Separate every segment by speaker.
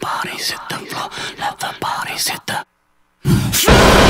Speaker 1: Let the bodies hit the floor. Let the bodies hit the.
Speaker 2: He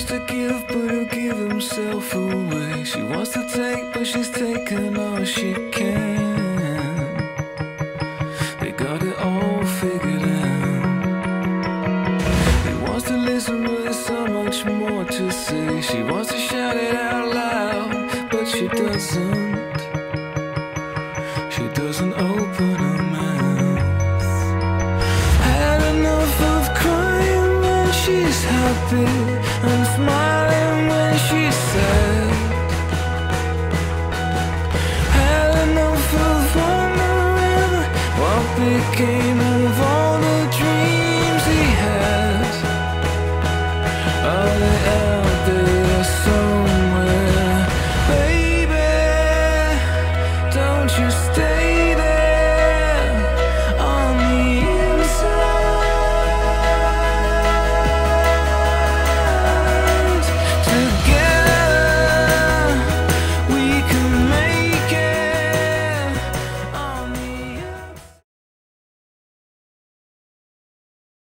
Speaker 2: wants to give, but he'll give himself away. She wants to take, but she's taken all she can. They got it all figured out. He wants to listen, but there's so much more to say. She wants to shout it out loud, but she doesn't. happy and smiling when she said Helen of a wondering what became of all the dreams he had Are they out there somewhere? Baby, don't you stay